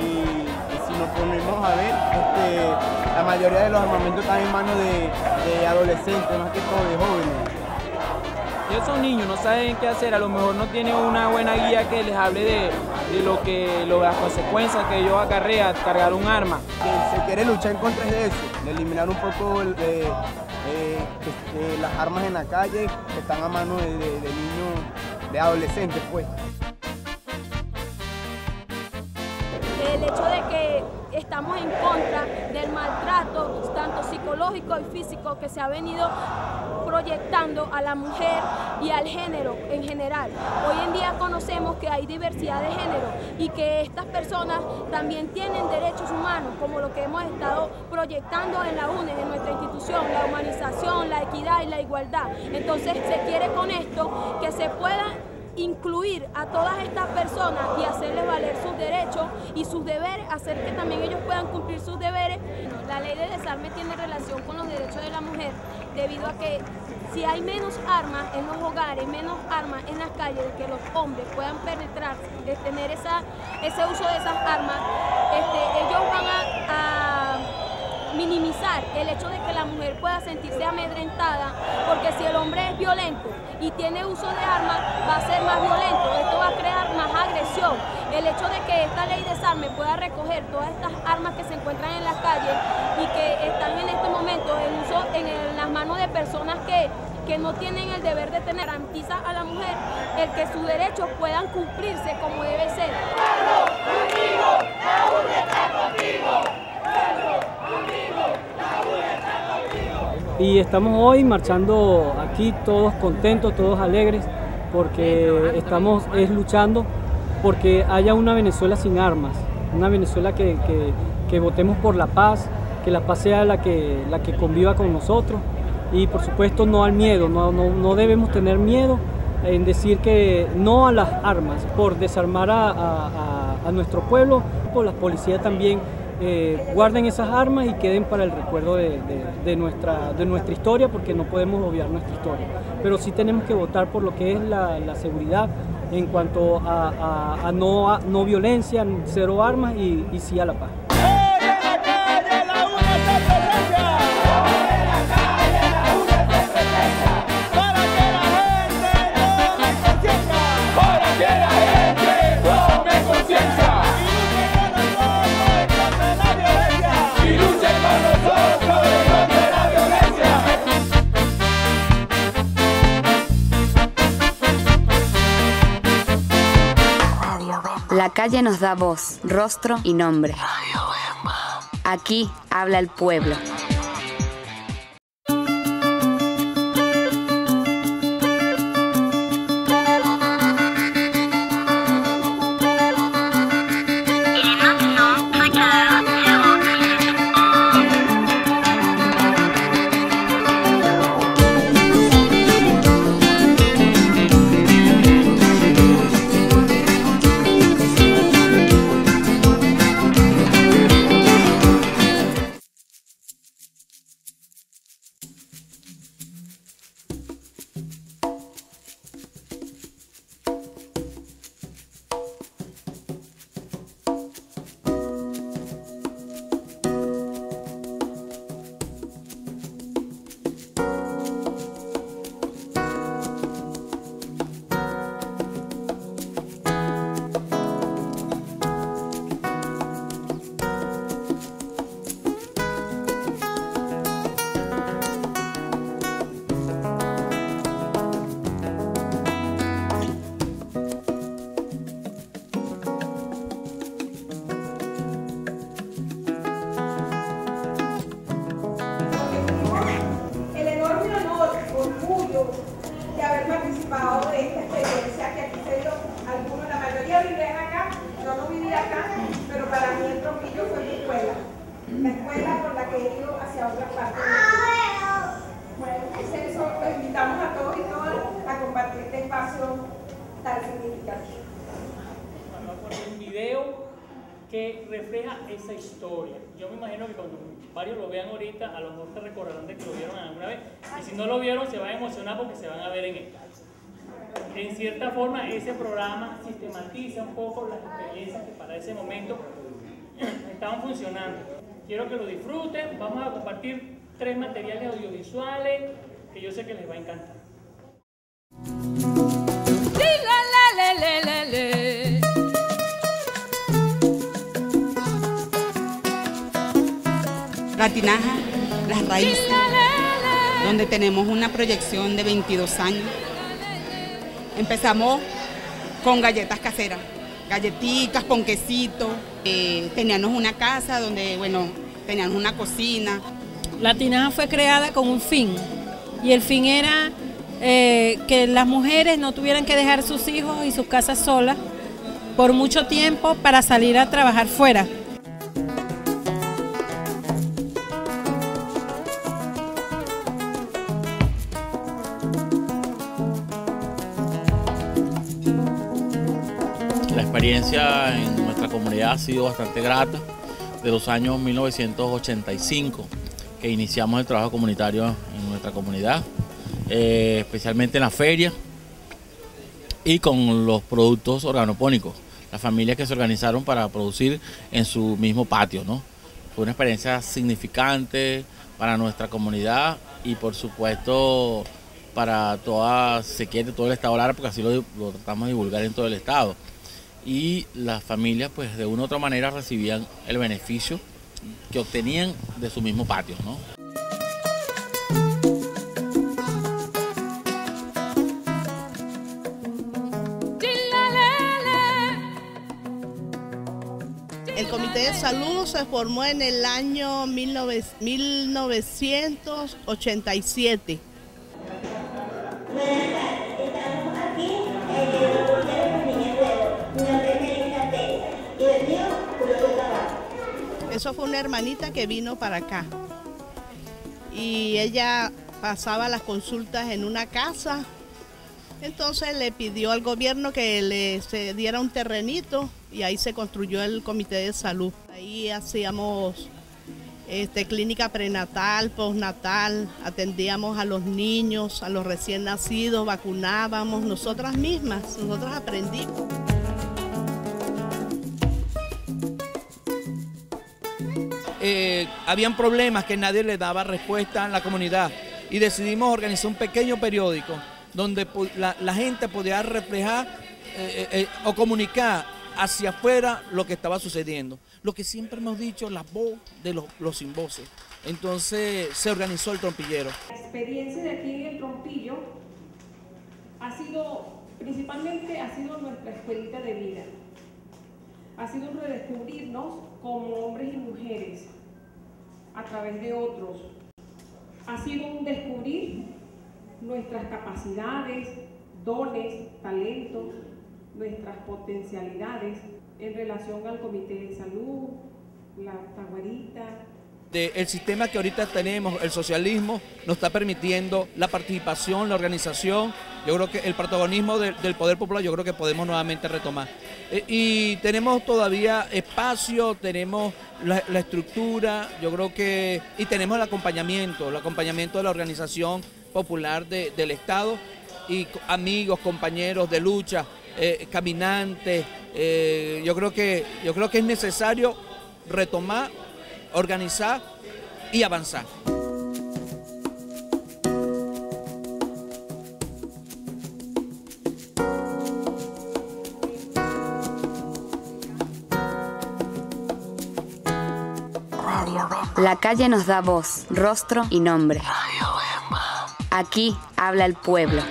y, si nos ponemos a ver, este, la mayoría de los armamentos están en manos de, de adolescentes, más que todo de jóvenes. Ellos son niños, no saben qué hacer, a lo mejor no tienen una buena guía que les hable de, de lo que lo, las consecuencias que ellos acarrea cargar un arma. Que se quiere luchar en contra de eso, de eliminar un poco el, eh, eh, este, las armas en la calle que están a mano de, de, de niños, de adolescentes pues. Estamos en contra del maltrato, tanto psicológico y físico, que se ha venido proyectando a la mujer y al género en general. Hoy en día conocemos que hay diversidad de género y que estas personas también tienen derechos humanos, como lo que hemos estado proyectando en la UNED, en nuestra institución, la humanización, la equidad y la igualdad. Entonces se quiere con esto que se pueda incluir a todas estas personas y hacerles valer sus derechos y sus deberes, hacer que también ellos puedan cumplir sus deberes. La ley de desarme tiene relación con los derechos de la mujer debido a que si hay menos armas en los hogares, menos armas en las calles, que los hombres puedan penetrar, de tener esa, ese uso de esas armas, este, ellos van a, a el hecho de que la mujer pueda sentirse amedrentada, porque si el hombre es violento y tiene uso de armas, va a ser más violento, esto va a crear más agresión. El hecho de que esta ley de desarme pueda recoger todas estas armas que se encuentran en las calles y que están en este momento en uso en las manos de personas que que no tienen el deber de tener, garantiza a la mujer el que sus derechos puedan cumplirse como debe ser. Y estamos hoy marchando aquí todos contentos, todos alegres, porque estamos es luchando porque haya una Venezuela sin armas, una Venezuela que, que, votemos por la paz, que la paz sea la que, la que conviva con nosotros y por supuesto no al miedo, no, no, no debemos tener miedo en decir que no a las armas, por desarmar a, a, a nuestro pueblo, por las policías también eh, guarden esas armas y queden para el recuerdo de, nuestra, de nuestra historia, porque no podemos obviar nuestra historia. Pero sí tenemos que votar por lo que es la, seguridad en cuanto a, a no, no, violencia, cero armas y, y sí a la paz. La calle nos da voz, rostro y nombre. Aquí habla el pueblo. Que refleja esa historia. Yo me imagino que cuando varios lo vean ahorita, a lo mejor se recordarán de que lo vieron alguna vez. Y si no lo vieron, se van a emocionar porque se van a ver en caso. En cierta forma, ese programa sistematiza un poco las experiencias que para ese momento estaban funcionando. Quiero que lo disfruten. Vamos a compartir tres materiales audiovisuales que yo sé que les va a encantar. La tinaja, las raíces, donde tenemos una proyección de 22 años. Empezamos con galletas caseras, galletitas con quesito. Eh, teníamos una casa donde, bueno, teníamos una cocina. La tinaja fue creada con un fin y el fin era eh, que las mujeres no tuvieran que dejar sus hijos y sus casas solas por mucho tiempo para salir a trabajar fuera. Experiencia en nuestra comunidad ha sido bastante grata. De los años 1985 que iniciamos el trabajo comunitario en nuestra comunidad, eh, especialmente en la feria y con los productos organopónicos, las familias que se organizaron para producir en su mismo patio. ¿no? Fue una experiencia significante para nuestra comunidad y por supuesto para toda, se quiere, todo el estado Lara, porque así lo, lo tratamos de divulgar en todo el estado y las familias pues de una u otra manera recibían el beneficio que obtenían de su mismo patio. ¿no? El Comité de Salud se formó en el año 1987. Eso fue una hermanita que vino para acá. Y ella pasaba las consultas en una casa. Entonces le pidió al gobierno que le se diera un terrenito y ahí se construyó el comité de salud. Ahí hacíamos este, clínica prenatal, postnatal, atendíamos a los niños, a los recién nacidos, vacunábamos nosotras mismas, nosotras aprendimos. Eh, habían problemas que nadie le daba respuesta a la comunidad y decidimos organizar un pequeño periódico donde la, gente podía reflejar eh, eh, o comunicar hacia afuera lo que estaba sucediendo. Lo que siempre hemos dicho, la voz de los, sin voces. Entonces se organizó el trompillero. La experiencia de aquí en el trompillo ha sido, principalmente nuestra escuelita de vida. Ha sido un redescubrirnos como hombres y mujeres a través de otros. Ha sido un descubrir nuestras capacidades, dones, talentos, nuestras potencialidades en relación al comité de salud, la taguarita, el sistema que ahorita tenemos, el socialismo, nos está permitiendo la participación, la organización, yo creo que el protagonismo del, poder popular, yo creo que podemos nuevamente retomar. Eh, y tenemos todavía espacio, tenemos la, estructura, yo creo que, y tenemos el acompañamiento, el acompañamiento de la organización popular de, del Estado y amigos, compañeros de lucha, eh, caminantes, eh, yo, creo que, yo creo que es necesario retomar organizar y avanzar. La calle nos da voz, rostro y nombre. Aquí habla el pueblo.